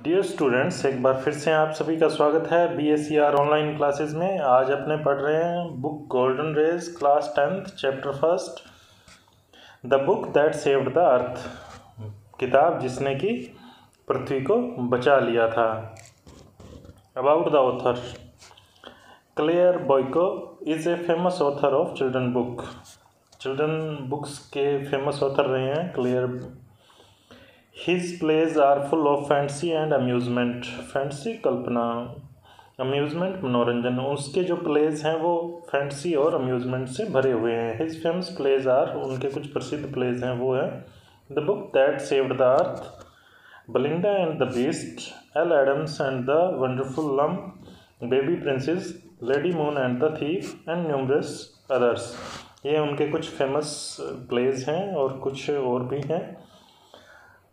Dear students एक बार फिर से आप सभी का स्वागत है B S C R online classes में। आज अपने पढ़ रहे हैं book golden rays class tenth chapter first the book that saved the earth किताब जिसने कि पृथ्वी को बचा लिया था। About the author Claire Boiko is a famous author of children book children books के फ़ेमस ऑथर रहे हैं Claire his plays are full of fancy and amusement fancy Kalpana amusement मनोरंजन। उसके जो प्लेज हैं, वो फैंसी और अम्यूज़मेंट से भरे हुए हैं। हिज फ़ेमस प्लेज आर उनके कुछ प्रसिद्ध प्लेज हैं, वो है the book that saved the earth Belinda and the beast L Adams and the wonderful lamb baby princess lady moon and the thief and numerous others ये उनके कुछ famous pledge हैं और कुछ और भी हैं।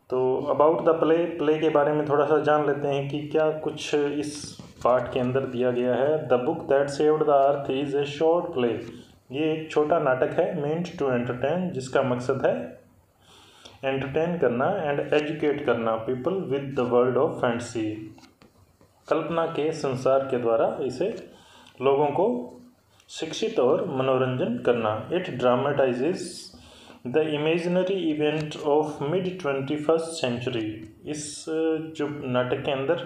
तो अबाउट द प्ले प्ले के बारे में थोड़ा सा जान लेते हैं कि क्या कुछ इस पार्ट के अंदर दिया गया है। The book that saved the earth is a short play ये एक छोटा नाटक है मेंट टू एंटरटेन जिसका मकसद है एंटरटेन करना एंड एजुकेट करना people with the world of fancy कल्पना के संसार के द्वारा इसे लोगों को शिक्षित और मनोरंजन करना। It dramatises the imaginary event of mid twenty first century इस, जो नाटक के अंदर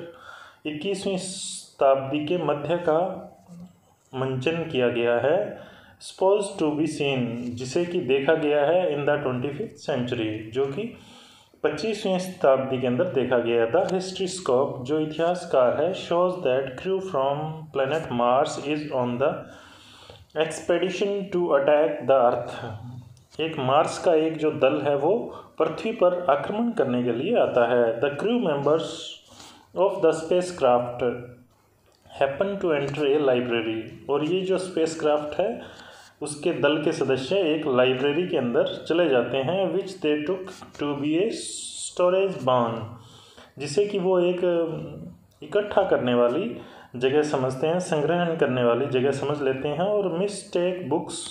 इक्कीसवीं शताब्दी के मध्य का मंचन किया गया है स्पोज टू बी सीन जिसे कि देखा गया है in the twenty fifth century जो कि पच्चीसवीं शताब्दी के अंदर देखा गया था। हिस्ट्री स्कोप जो इतिहासकार है shows that crew from planet Mars is on the expedition to attack the earth एक मार्स का एक जो दल है वो पृथ्वी पर आक्रमण करने के लिए आता है। The crew members of the spacecraft happen to enter a library और ये जो स्पेस क्राफ्ट है, उसके दल के सदस्य एक लाइब्रेरी के अंदर चले जाते हैं which they took to be a storage barn जिसे कि वो एक इकट्ठा करने वाली जगह समझते हैं, संग्रहण करने वाली जगह समझ लेते हैं और मिसटेक बुक्स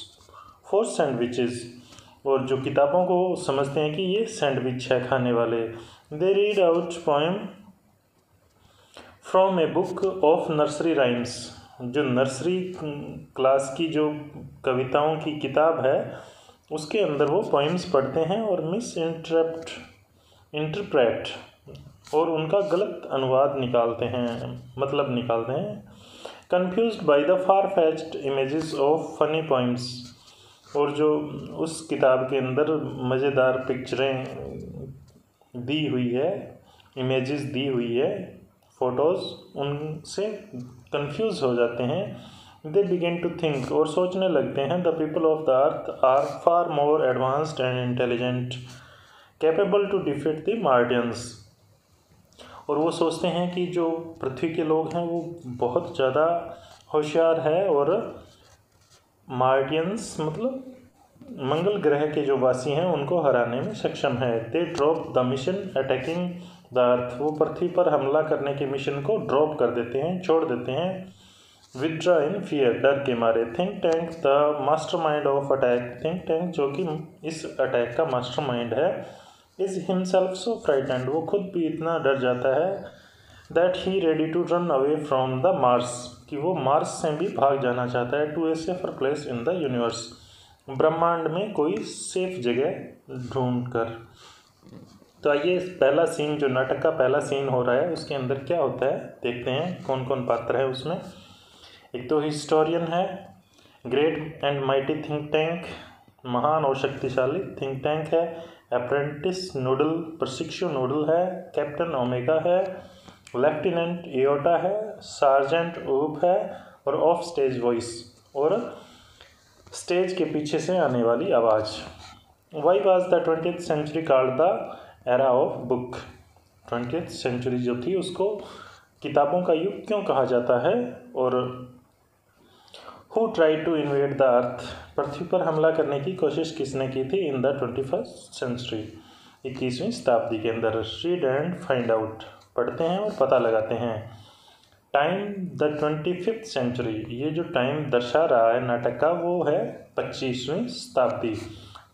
फॉर सैंडविचेस और जो किताबों को समझते हैं कि ये सैंडविच है खाने वाले। They read out poem from a book of nursery rhymes जो नर्सरी क्लास की जो कविताओं की किताब है, उसके अंदर वो पोइम्स पढ़ते हैं और मिस इंटरप्ट इंटरप्रेट और उनका गलत अनुवाद निकालते हैं मतलब निकालते हैं। Confuse by the far fetched images of funny poems और जो उस किताब के अंदर मज़ेदार पिक्चरें दी हुई है इमेजेस दी हुई है फ़ोटोज़ उनसे कंफ्यूज हो जाते हैं। दे बिगेन टू थिंक और सोचने लगते हैं the people of the earth are far more advanced and intelligent capable to defeat the Martians और वो सोचते हैं कि जो पृथ्वी के लोग हैं, वो बहुत ज़्यादा होशियार है और मार्टियंस मतलब मंगल ग्रह के जो वासी हैं, उनको हराने में सक्षम है। They drop the mission attacking the earth वो पृथ्वी पर हमला करने के मिशन को ड्रॉप कर देते हैं, छोड़ देते हैं। विद्रा इन फियर डर के मारे। Think tank the mastermind of attack think tank जो कि इस अटैक का मास्टर माइंड है इज़ हिमसेल्फ सो फ्राइटेंड वो खुद भी इतना डर जाता है that he ready to run away from the Mars कि वो मार्स से भी भाग जाना चाहता है to a safer place in the universe ब्रह्मांड में कोई सेफ़ जगह ढूंढ कर तो आइए पहला सीन जो नाटक का पहला सीन हो रहा है, उसके अंदर क्या होता है, देखते हैं कौन कौन पात्र है उसमें। एक तो हिस्टोरियन है great and mighty think tank महान और शक्तिशाली थिंक टैंक है अप्रेंटिस नूडल प्रशिक्षु नूडल है कैप्टन ओमेगा है लेफ्टिनेंट एओटा है, सार्जेंट ऊप है और ऑफ़ स्टेज वॉइस और स्टेज के पीछे से आने वाली आवाज़। Why was the twenty century called the era of book twenty century जो थी उसको किताबों का युग क्यों कहा जाता है और who try to invade the earth पृथ्वी पर हमला करने की कोशिश किसने की थी in the twenty first century इक्कीसवीं शताब्दी के अंदर रीड एंड फाइंड आउट पढ़ते हैं और पता लगाते हैं। Time the twenty fifth century ये जो टाइम दर्शा रहा है नाटक का, वो है पच्चीसवीं शताब्दी।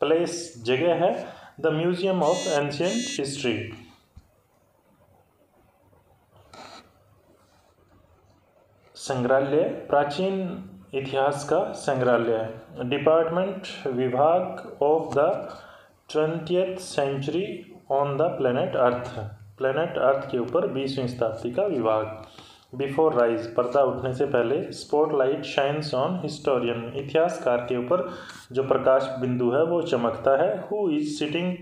प्लेस जगह है the museum of ancient history संग्रहालय, प्राचीन इतिहास का संग्रहालय। डिपार्टमेंट विभाग of the twentieth century on the planet earth planet earth के ऊपर बीसवीं शताब्दी का विभाग। बिफोर राइज पर्दा उठने से पहले स्पॉटलाइट शाइन्स ऑन हिस्टोरियन इतिहासकार के ऊपर जो प्रकाश बिंदु है, वो चमकता है। Who is sitting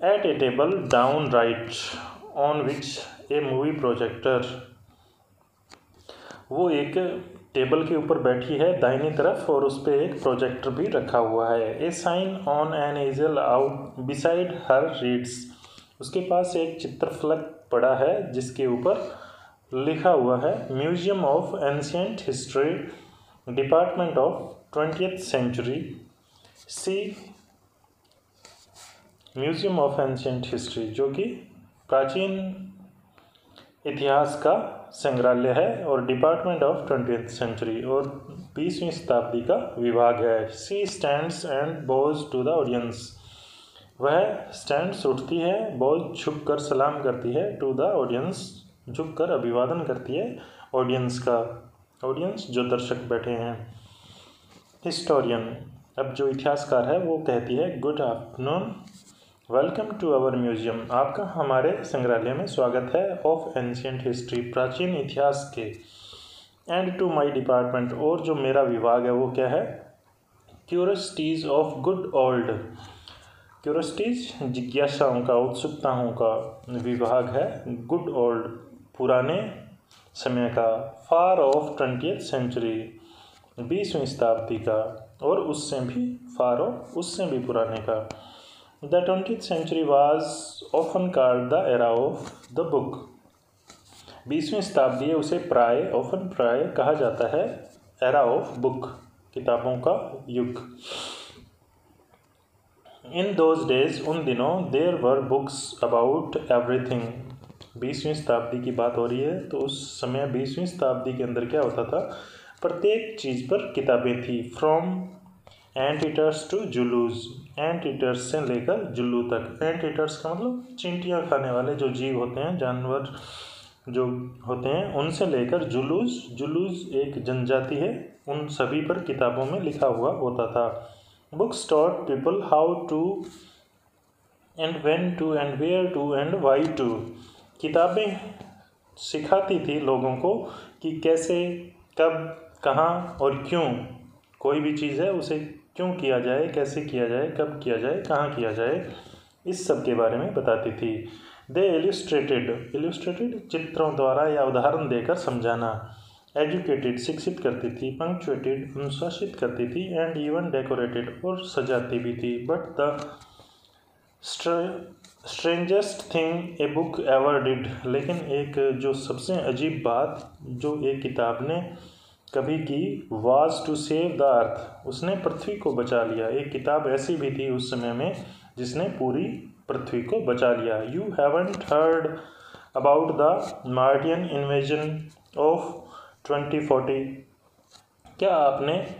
at a table down right on which a movie projector वो एक टेबल के ऊपर बैठी है, दाहिनी तरफ़, और उस पर एक प्रोजेक्टर भी रखा हुआ है। A sign on an easel out beside her reads उसके पास एक चित्रफलक पड़ा है, जिसके ऊपर लिखा हुआ है museum of ancient history department of twentieth century C museum of ancient history जो कि प्राचीन इतिहास का संग्रहालय है और डिपार्टमेंट ऑफ़ ट्वेंटी सेंचुरी और बीसवीं शताब्दी का विभाग है। She stands and bows to the audience वह स्टैंड उठती है, बॉल झुक कर सलाम करती है टू द ऑडियंस झुक कर अभिवादन करती है ऑडियंस का। ऑडियंस जो दर्शक बैठे हैं। हिस्टोरियन अब जो इतिहासकार है, वो कहती है good afternoon welcome to our museum आपका हमारे संग्रहालय में स्वागत है ऑफ़ एंशियंट हिस्ट्री प्राचीन इतिहास के। एंड टू माय डिपार्टमेंट और जो मेरा विभाग है, वो क्या है? Curiosities of good old curiosities जिज्ञासाओं का, उत्सुकताओं का विभाग है। गुड ओल्ड पुराने समय का, फार ऑफ़ ट्वेंटी सेंचुरी, बीसवीं शताब्दी का, और उससे भी फार ऑफ़, उससे भी पुराने का। The twenty century was often called the era of the book. बीसवीं शताब्दी उसे प्राय, ऑफन प्राय कहा जाता है, एरा ऑफ़ बुक, किताबों का युग। इन दोज डेज़ उन दिनों there were books about everything बीसवीं शताब्दी की बात हो रही है तो उस समय बीसवीं शताब्दी के अंदर क्या होता था? प्रत्येक चीज़ पर किताबें थी from anteaters to Zulus anteaters से लेकर जुल्लू तक. एंट ईटर्स का मतलब चिंटियाँ खाने वाले जो जीव होते हैं, जानवर जो होते हैं, उनसे लेकर जुलूस जुलूस एक जनजाति है, उन सभी पर किताबों में लिखा हुआ होता था। Books taught people how to and when to and where to and why to. किताबें सिखाती थी लोगों को कि कैसे, कब, कहाँ और क्यों। कोई भी चीज़ है, उसे क्यों किया जाए, कैसे किया जाए, कब किया जाए, कहाँ किया जाए, इस सब के बारे में बताती थी। दे इलिस्ट्रेटेड इलिस्ट्रेटेड चित्रों द्वारा या उदाहरण देकर समझाना। एजुकेटेड, शिक्षित करती थी पंक्चुएटेड अनुशासित करती थी एंड इवन डेकोरेटेड और सजाती भी थी. But the strangest thing a book ever did लेकिन एक जो सबसे अजीब बात जो एक किताब ने कभी की was to save the Earth उसने पृथ्वी को बचा लिया। एक किताब ऐसी भी थी उस समय में जिसने पूरी पृथ्वी को बचा लिया। You haven't heard about the Martian invasion of twenty forty. क्या आपने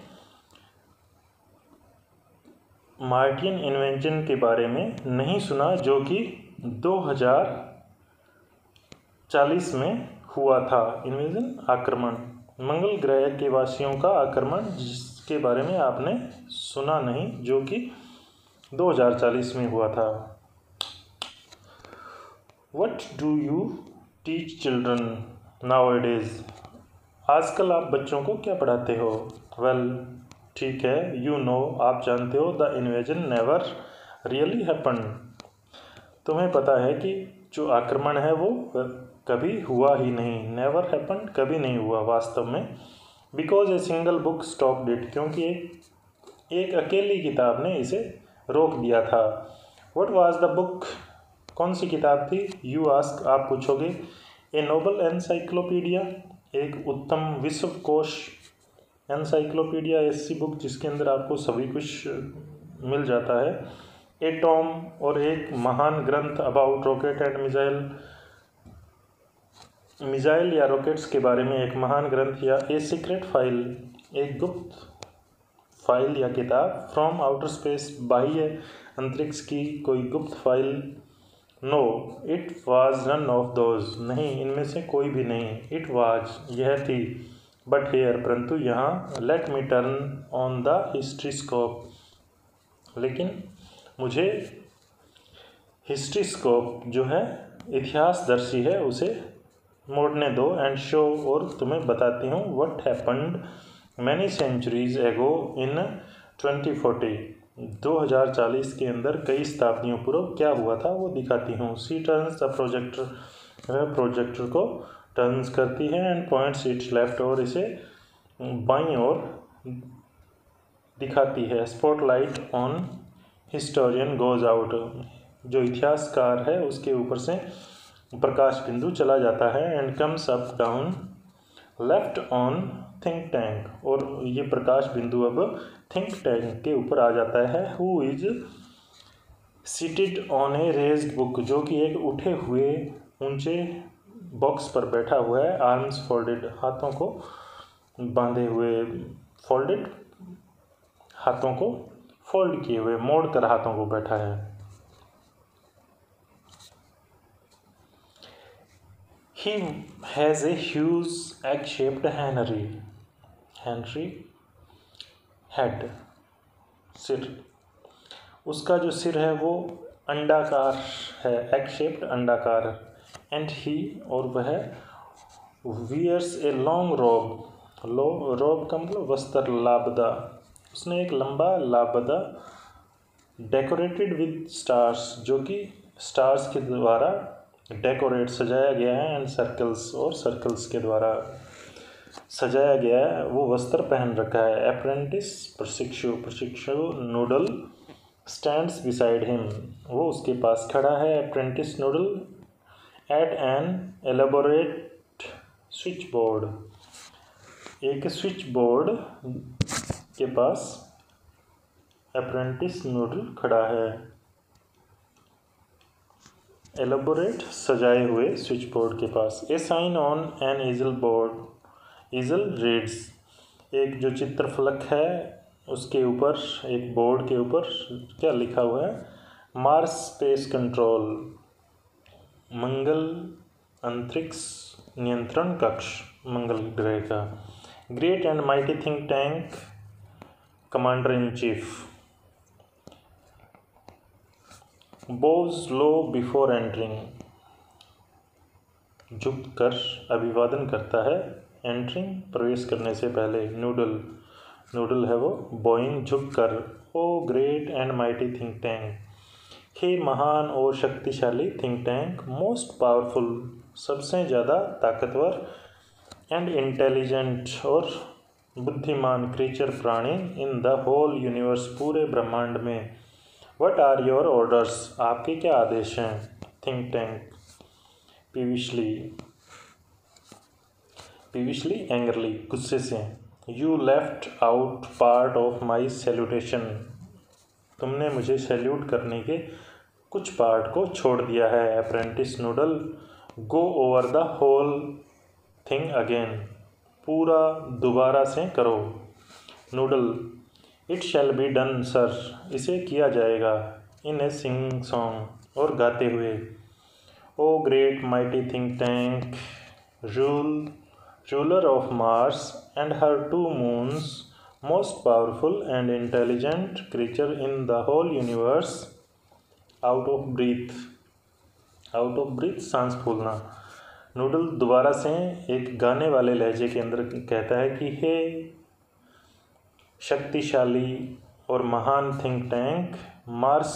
मार्टियन इन्वेंशन के बारे में नहीं सुना जो कि 2040 में हुआ था? इन्वेजन आक्रमण। मंगल ग्रह के वासियों का आक्रमण, जिसके बारे में आपने सुना नहीं, जो कि 2040 में हुआ था। What do you teach children nowadays आजकल आप बच्चों को क्या पढ़ाते हो? वेल ठीक है यू नो आप जानते हो the invasion never really happen तुम्हें पता है कि जो आक्रमण है वो कभी हुआ ही नहीं नेवर हैपन कभी नहीं हुआ वास्तव में। Because a single book stopped it क्योंकि एक एक अकेली किताब ने इसे रोक दिया था। वट वॉज़ द बुक कौन सी किताब थी? यू आस्क आप पूछोगे। ए नोबल एनसाइक्लोपीडिया एक उत्तम विश्व कोश एनसाइक्लोपीडिया ऐसी बुक जिसके अंदर आपको सभी कुछ मिल जाता है। ए टॉम और एक महान ग्रंथ about rocket and missile missile या रॉकेट्स के बारे में एक महान ग्रंथ या ए सीक्रेट फ़ाइल, एक गुप्त फ़ाइल या किताब फ्रॉम आउटर स्पेस बाह्य अंतरिक्ष की कोई गुप्त file no it was none of those नहीं, इनमें से कोई भी नहीं। इट वाज यह थी। बट हेयर परंतु यहाँ let me turn on the history scope लेकिन मुझे हिस्ट्री स्कोप जो है इतिहास दर्शी है, उसे मोड़ने दो एंड शो और तुम्हें बताती हूँ वट हैपन्ड मैनी सेंचुरीज एगो इन ट्वेंटी फोर्टी दो हज़ार चालीस के अंदर कई शताब्दियों पूर्व क्या हुआ था वो दिखाती हूँ। She turns the projector projector को टर्न्स करती है एंड पॉइंट्स इट्स लेफ़्ट और इसे बाई और दिखाती है। Spotlight on historian goes out जो इतिहासकार है, उसके ऊपर से प्रकाश बिंदु चला जाता है and comes up down left on think tank और ये प्रकाश बिंदु अब थिंक टैंक के ऊपर आ जाता है। Who is seated on a raised book जो कि एक उठे हुए ऊँचे बॉक्स पर बैठा हुआ है। आर्म्स फोल्डेड हाथों को बांधे हुए फोल्डेड हाथों को फोल्ड किए हुए, मोड़ कर हाथों को बैठा है। He has a huge egg shaped Henry Henry head, सिर। उसका जो सिर है वो अंडाकार है एग शेप्ड अंडाकार एंड ही और वह वियर्स ए लॉन्ग रॉब लो रॉब का मतलब वस्त्र, लाबदा। उसने एक लंबा, लाबदा डेकोरेटेड विद स्टार्स जो कि स्टार्स के द्वारा डेकोरेट सजाया गया है एंड सर्कल्स और सर्कल्स के द्वारा। सजाया गया है। वो वस्त्र पहन रखा है। अप्रेंटिस प्रशिक्षु प्रशिक्षु नूडल स्टैंड्स बिसाइड हिम वो उसके पास खड़ा है। Apprentice Noodle at an elaborate switch board एक स्विच बोर्ड के पास अप्रेंटिस नूडल खड़ा है। एलेबोरेट सजाए हुए स्विच बोर्ड के पास। A sign on an easel board easel reads एक जो चित्र फलक है, उसके ऊपर, एक बोर्ड के ऊपर क्या लिखा हुआ है? मार्स स्पेस कंट्रोल मंगल अंतरिक्ष नियंत्रण कक्ष, मंगल ग्रह का। Great and mighty think tank commander in chief bows low before entering झुक कर अभिवादन करता है। एंट्रिंग प्रवेश करने से पहले नूडल नूडल है वो, बोइंग झुक कर, ओ great and mighty think tank, हे महान और शक्तिशाली थिंक टैंक, मोस्ट पावरफुल, सबसे ज़्यादा ताकतवर एंड इंटेलिजेंट और बुद्धिमान क्रीचर प्राणी इन द होल यूनिवर्स पूरे ब्रह्मांड में। वट आर योर ऑर्डर्स आपके क्या आदेश हैं, think tank? Peevishly peevishly angrily गुस्से से। You left out part of my salutation तुमने मुझे सैल्यूट करने के कुछ पार्ट को छोड़ दिया है apprentice Noodle go over the whole thing again पूरा दोबारा से करो। Noodle it shall be done sir इसे किया जाएगा। इन ए सिंग सॉन्ग और गाते हुए। ओ great mighty think tank rule ruler of Mars and her two moons, most powerful and intelligent creature in the whole universe, out of breath. Out of breath सांस फूलना noodle दोबारा से एक गाने वाले लहजे के अंदर कहता है कि हे शक्तिशाली और महान थिंक टैंक मार्स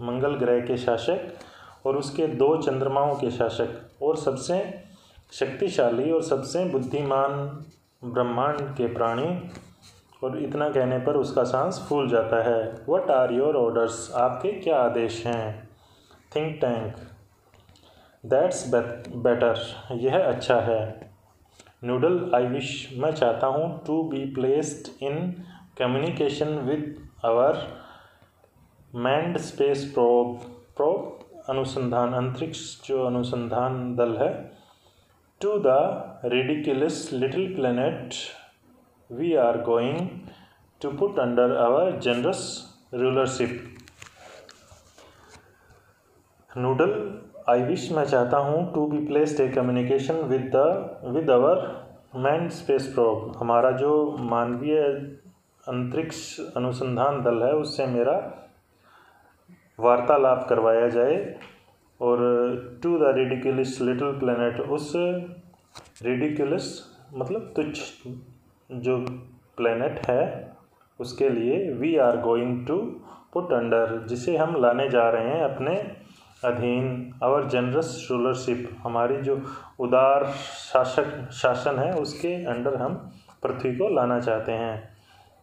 मंगल ग्रह के शासक और उसके दो चंद्रमाओं के शासक और सबसे शक्तिशाली और सबसे बुद्धिमान ब्रह्मांड के प्राणी, और इतना कहने पर उसका सांस फूल जाता है। वट आर योर ऑर्डर्स आपके क्या आदेश हैं? थिंक टैंक दैट्स बेटर यह अच्छा है। नूडल आई विश मैं चाहता हूँ to be placed in communication with our manned space probe probe अनुसंधान, अंतरिक्ष जो अनुसंधान दल है to the ridiculous little planet we are going to put under our generous rulership. Noodle I wish मैं चाहता हूँ to be placed a communication with the with our man space probe हमारा जो मानवीय अंतरिक्ष अनुसंधान दल है, उससे मेरा वार्तालाप करवाया जाए और to the ridiculous little planet उस रेडिकुलस मतलब तुच्छ जो प्लेनेट है, उसके लिए we are going to put under जिसे हम लाने जा रहे हैं अपने अधीन आवर जनरस रूलरशिप हमारी जो उदार शासक, शासन है, उसके अंडर हम पृथ्वी को लाना चाहते हैं।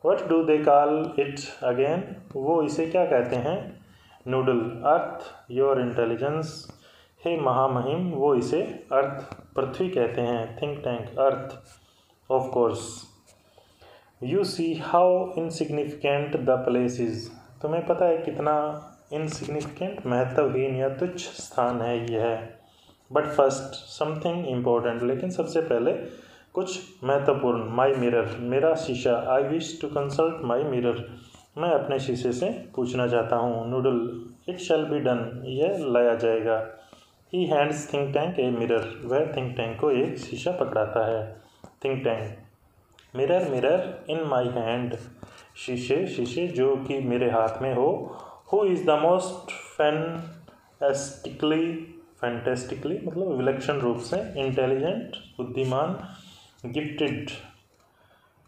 What do they call it again वो इसे क्या कहते हैं? नूडल अर्थ योर इंटेलिजेंस हे महामहिम, वो इसे अर्थ, पृथ्वी कहते हैं think tank Earth of course you see how insignificant the place is तुम्हें पता है कितना इनसिग्निफिकेंट महत्वहीन या तुच्छ स्थान है यह। बट फ़र्स्ट समथिंग इम्पोर्टेंट लेकिन सबसे पहले कुछ महत्वपूर्ण। माई मिरर मेरा शीशा। I wish to consult my mirror मैं अपने शीशे से पूछना चाहता हूँ, Noodle it shall be done यह लाया जाएगा। He hands think tank a mirror वह थिंक टैंक को एक शीशा पकड़ाता है। Think tank mirror mirror in my hand शीशे शीशे, जो कि मेरे हाथ में हो। Who is the most fantastically fantastically मतलब विलक्षण रूप से इंटेलिजेंट बुद्धिमान gifted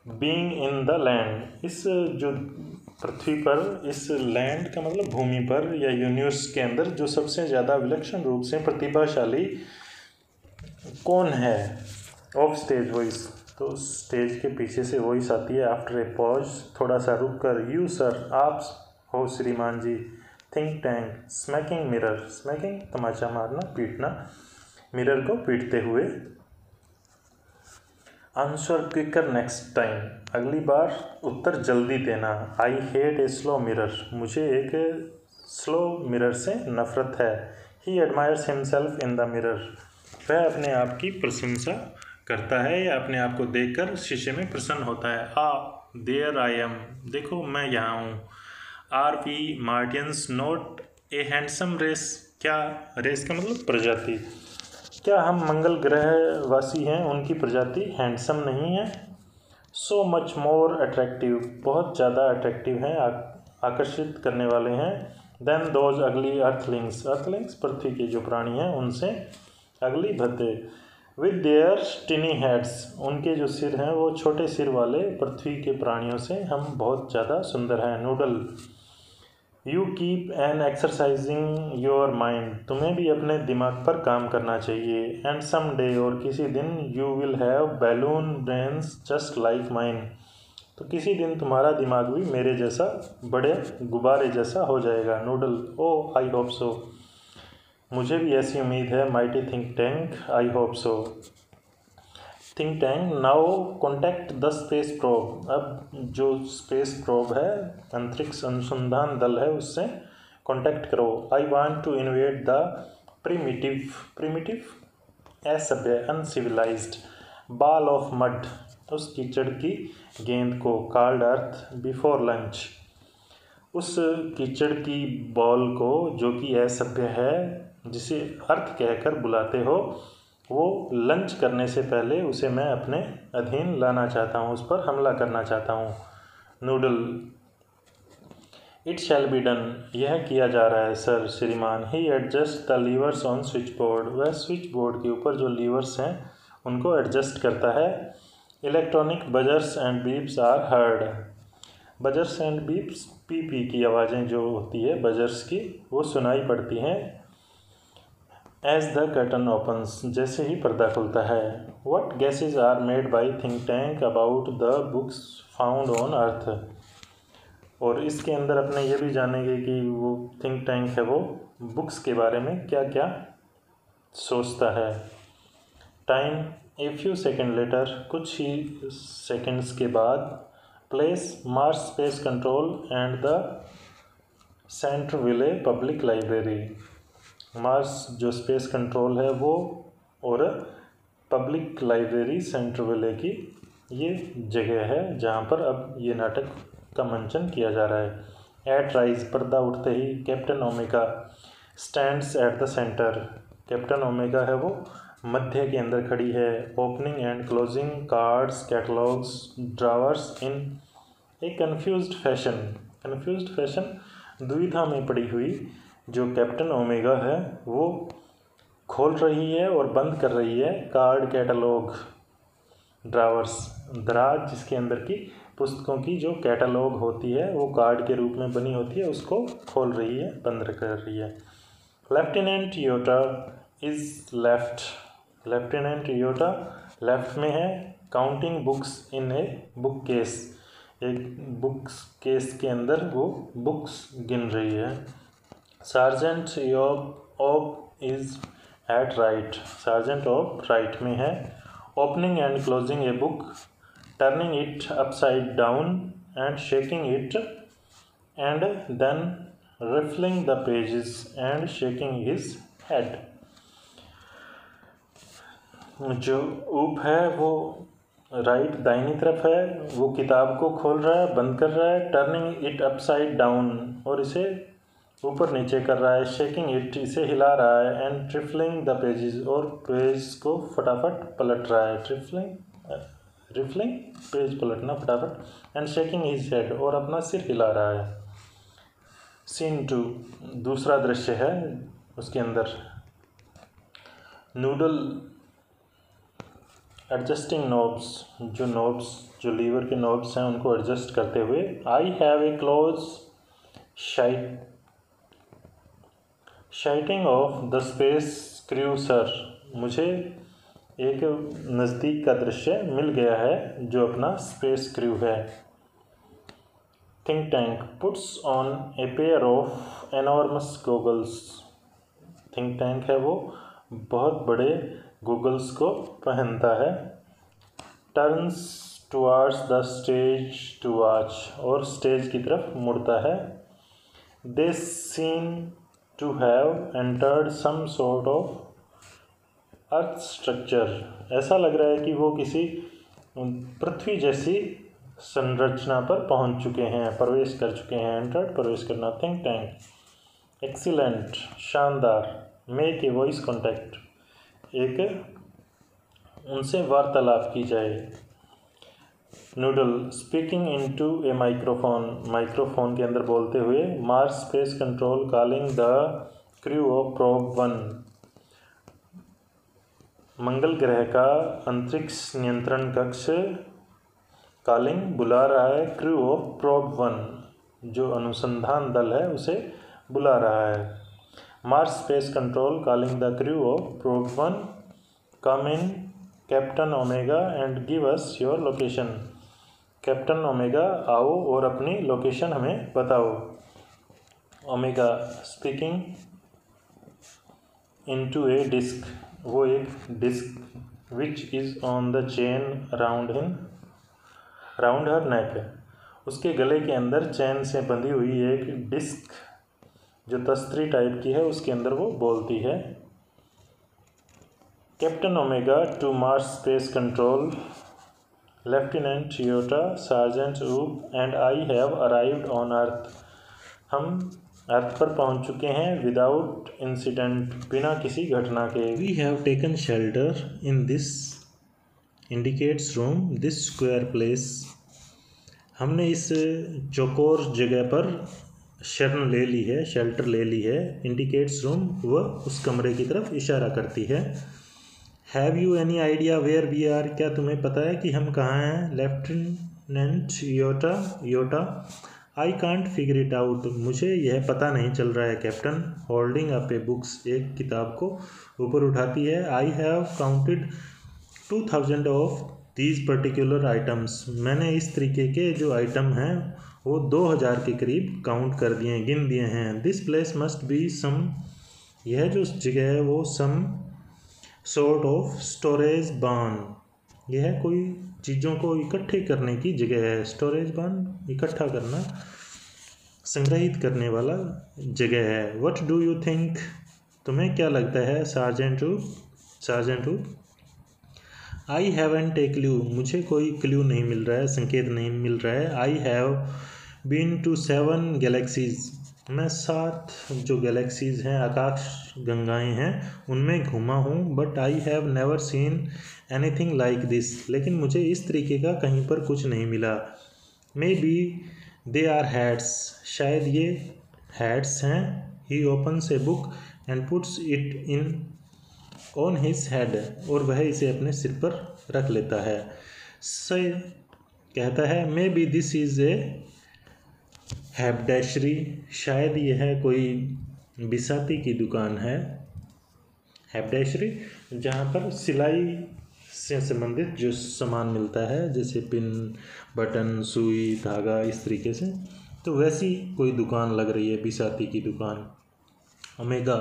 being in the land इस जो पृथ्वी पर, इस लैंड का मतलब भूमि पर या यूनिवर्स के अंदर जो सबसे ज़्यादा विलक्षण रूप से प्रतिभाशाली कौन है? ऑफ़ स्टेज वॉइस तो स्टेज के पीछे से वॉइस आती है आफ्टर ए पॉज थोड़ा सा रुक कर यू सर आप हो श्रीमान जी. Think tank smacking mirror smacking तमाचा मारना, पीटना. मिरर को पीटते हुए आंसर क्विकर नेक्स्ट टाइम। अगली बार उत्तर जल्दी देना। I hate a slow mirror मुझे एक स्लो मिरर से नफ़रत है। He admires himself in the mirror वह अपने आप की प्रशंसा करता है या अपने आप को देखकर शीशे में प्रसन्न होता है। आ देयर आई एम देखो, मैं यहाँ हूँ। Are we Martians not a handsome race क्या रेस का मतलब प्रजाति? क्या हम मंगल ग्रह वासी हैं? उनकी प्रजाति हैंडसम नहीं है। सो मच मोर अट्रैक्टिव बहुत ज़्यादा अट्रैक्टिव हैं आकर्षित करने वाले हैं। Then those ugly earthlings earthlings पृथ्वी के जो प्राणी हैं, उनसे अगली भद्दे। विद देयर टिनी हेड्स उनके जो सिर हैं, वो छोटे सिर वाले पृथ्वी के प्राणियों से हम बहुत ज़्यादा सुंदर हैं। Noodle you keep on exercising your mind तुम्हें भी अपने दिमाग पर काम करना चाहिए। एंड सम डे और किसी दिन you will have balloon brains just like mind तो किसी दिन तुम्हारा दिमाग भी मेरे जैसा, बड़े गुब्बारे जैसा हो जाएगा। नूडल ओ आई होप सो मुझे भी ऐसी उम्मीद है mighty think tank I hope so think tank, now contact the space probe. अब जो स्पेस प्रोब है, अंतरिक्ष अनुसंधान दल है, उससे कॉन्टैक्ट करो। I want to invade the primitive primitive असभ्य अनसिविलाइज्ड बाल ऑफ़ मड उस कीचड़ की गेंद को कार्ड अर्थ बिफोर लंच उस कीचड़ की बॉल को, जो कि असभ्य है, जिसे अर्थ कहकर बुलाते हो वो लंच करने से पहले उसे मैं अपने अधीन लाना चाहता हूँ, उस पर हमला करना चाहता हूँ। Noodle. It shall be done यह किया जा रहा है, सर, श्रीमान। He adjust the levers on switch board वह स्विच बोर्ड के ऊपर जो लीवर्स हैं, उनको एडजस्ट करता है। Electronic buzzers and beeps are heard buzzers and beeps P पी की आवाज़ें जो होती है बजर्स की, वो सुनाई पड़ती हैं। एज द कर्टन ओपन्स जैसे ही पर्दा खुलता है what guesses are made by think tank about the books found on Earth और इसके अंदर अपने ये भी जानेंगे कि वो थिंक टैंक है वो बुक्स के बारे में क्या क्या सोचता है। Time a few second later कुछ ही सेकेंड्स के बाद place Mars space control and the Centerville public library Mars जो स्पेस कंट्रोल है वो और पब्लिक लाइब्रेरी सेंटर विले की ये जगह है जहाँ पर अब ये नाटक का मंचन किया जा रहा है। एट राइज पर्दा उठते ही captain Omega stands at the centre captain Omega है वो, मध्य के अंदर खड़ी है। Opening and closing cards catalogues drawers in a confused fashion confused fashion दुविधा में पड़ी हुई जो कैप्टन ओमेगा है, वो खोल रही है और बंद कर रही है कार्ड कैटलॉग ड्रावर्स दराज, जिसके अंदर की पुस्तकों की जो कैटलॉग होती है, वो कार्ड के रूप में बनी होती है, उसको खोल रही है, बंद कर रही है। Lieutenant Iota is left lieutenant Iota left में है। Counting books in a book case एक बुक्स केस के अंदर वो बुक्स गिन रही है। Sergeant Oop Oop is at right sergeant Oop right में है opening and closing a book turning it upside down and shaking it and then riffling the pages and shaking his head जो Oop है, वो right दाहिनी तरफ़ है, वो किताब को खोल रहा है, बंद कर रहा है टर्निंग इट अपसाइड डाउन और इसे ऊपर नीचे कर रहा है शेकिंग इट इसे हिला रहा है एंड ट्रिफलिंग द पेजेस और पेज को फटाफट पलट रहा है। ट्रिफलिंग रिफलिंग पेज पलटना फटाफट एंड शेकिंग हिज हेड और अपना सिर हिला रहा है। सीन टू दूसरा दृश्य है उसके अंदर। नूडल एडजस्टिंग नोब्स जो नोब्स जो लीवर के नोब्स हैं, उनको एडजस्ट करते हुए I have a close sight sighting of the space crew sir मुझे एक नज़दीक का दृश्य मिल गया है जो अपना स्पेस क्रू है। Think tank puts on a pair of enormous goggles think tank है वो बहुत बड़े गूगल्स को पहनता है। Turns towards the stage to watch और स्टेज की तरफ़ मुड़ता है। This seem to have entered some sort of Earth structure ऐसा लग रहा है कि वो किसी पृथ्वी जैसी संरचना पर पहुँच चुके हैं, प्रवेश कर चुके हैं एंटर्ड प्रवेश करना थिंक टैंक एक्सीलेंट शानदार. मेक ए वॉइस कॉन्टैक्ट एक उनसे वार्तालाप की जाए। Noodle speaking into a microphone microphone के अंदर बोलते हुए Mars space control calling the crew of probe one मंगल ग्रह का अंतरिक्ष नियंत्रण कक्ष कॉलिंग बुला रहा है क्रू ऑफ़ प्रोब वन जो अनुसंधान दल है, उसे बुला रहा है। Mars space control calling the crew of probe one come in captain Omega and give us your location captain Omega आओ और अपनी लोकेशन हमें बताओ। Omega speaking into a disc वो एक disc which is on the chain round him round her neck उसके गले के अंदर चैन से बंधी हुई एक डिस्क जो तस्त्री टाइप की है, उसके अंदर वो बोलती है। Captain Omega to Mars space control lieutenant Iota sergeant Oop and I have arrived on Earth हम अर्थ पर पहुँच चुके हैं विदाउट इंसिडेंट बिना किसी घटना के। We have taken shelter in this indicates room this square place हमने इस चौकोर जगह पर शरण ले ली है शेल्टर ले ली है। इंडिकेट्स रूम वह उस कमरे की तरफ़ इशारा करती है। Have you any idea where we are क्या तुम्हें पता है कि हम कहाँ हैं? Lieutenant Iota Iota I can't figure it out मुझे यह पता नहीं चल रहा है captain holding up a books एक किताब को ऊपर उठाती है। I have counted two thousand of these particular items मैंने इस तरीके के जो आइटम हैं, वो दो हज़ार के करीब काउंट कर दिए, गिन दिए हैं। This place must be some यह जो जगह है, वो सम सॉर्ट ऑफ़ स्टोरेज बान यह कोई चीज़ों को इकट्ठे करने की जगह है। स्टोरेज बान इकट्ठा करना, संग्रहित करने वाला जगह है। वट डू यू थिंक तुम्हें क्या लगता है सार्जेंट रूप सार्जेंट रूप आई हैवेंट ए क्ल्यू मुझे कोई क्ल्यू नहीं मिल रहा है, संकेत नहीं मिल रहा है। I have been to seven galaxies मैं सात जो गैलेक्सीज हैं, आकाश गंगाएँ हैं, उनमें घूमा हूँ but I have never seen anything like this लेकिन मुझे इस तरीके का कहीं पर कुछ नहीं मिला। May be they are heads शायद ये हैड्स हैं। He opens a book and puts it in on his head और वह इसे अपने सिर पर रख लेता है। से कहता है maybe this is a haberdashery, शायद यह कोई बिसाती की दुकान है। हैबडेशरी, जहाँ पर सिलाई से संबंधित जो सामान मिलता है, जैसे पिन, बटन, सुई, धागा, इस तरीके से तो वैसी कोई दुकान लग रही है, बिसाती की दुकान। ओमेगा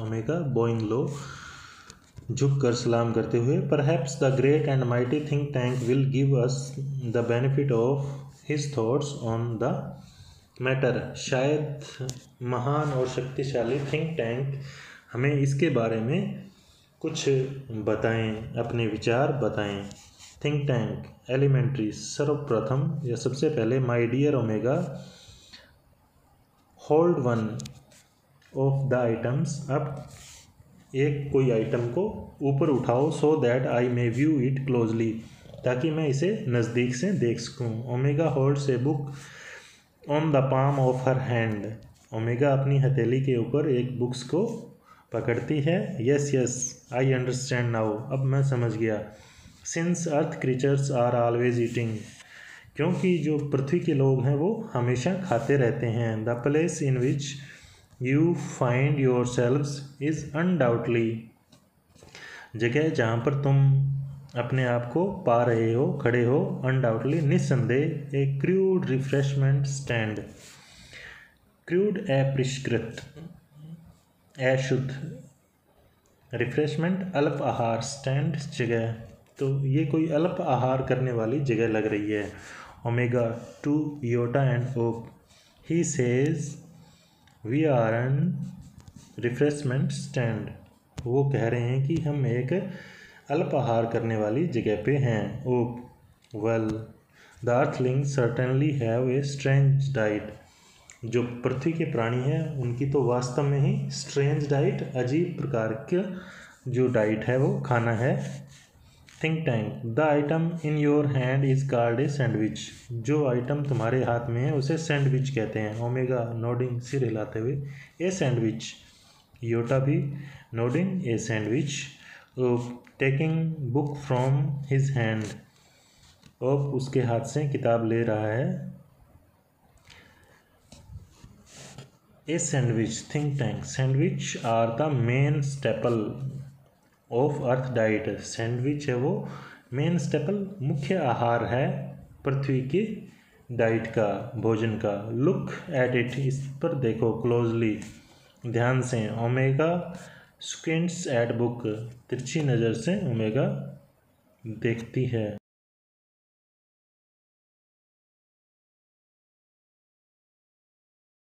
ओमेगा, बोइंग लो, झुक कर सलाम करते हुए perhaps the great and mighty think tank will give us the benefit of his thoughts on the matter शायद महान और शक्तिशाली थिंक टैंक हमें इसके बारे में कुछ बताएँ, अपने विचार बताएँ। थिंक टैंक एलिमेंट्री सर्वप्रथम या सबसे पहले my dear Omega hold one of the items अब एक कोई आइटम को ऊपर उठाओ so that I may view it closely ताकि मैं इसे नज़दीक से देख सकूँ। Omega holds a book on the palm of her hand Omega अपनी हथेली के ऊपर एक बुक्स को पकड़ती है। Yes yes I understand now अब मैं समझ गया। Since earth creatures are always eating क्योंकि जो पृथ्वी के लोग हैं वो हमेशा खाते रहते हैं। The place in which you find yourself is undoubtedly जगह जहाँ पर तुम अपने आप को पा रहे हो, खड़े हो अनडाउटली निस्संदेह a crude refreshment stand crude अप्रिष्कृत, अशुद्ध रिफ्रेशमेंट अल्प आहार स्टैंड जगह. तो ये कोई अल्प आहार करने वाली जगह लग रही है. Omega two Yotta and op he says we are an refreshment stand वो कह रहे हैं कि हम एक अल्पाहार करने वाली जगह पे हैं। ओप। Well. The earthling certainly have a strange diet. जो पृथ्वी के प्राणी हैं, उनकी तो वास्तव में ही स्ट्रेंज डाइट, अजीब प्रकार का जो डाइट है, वो खाना है। Think tank. The item in your hand is called a sandwich. जो आइटम तुम्हारे हाथ में है, उसे सैंडविच कहते हैं। ओमेगा नोडिंग सिर हिलाते हुए ए सैंडविच। योटा भी nodding a sandwich. Taking book from his hand और उसके हाथ से किताब ले रहा है। A sandwich think tank sandwich are the main staple of earth diet sandwich है वो मेन स्टेपल मुख्य आहार है पृथ्वी की डाइट का, भोजन का। लुक एट इट इस पर देखो क्लोजली ध्यान से ओमेगा स्क्विंट्स एट बुक तिरछी नज़र से ओमेगा देखती है।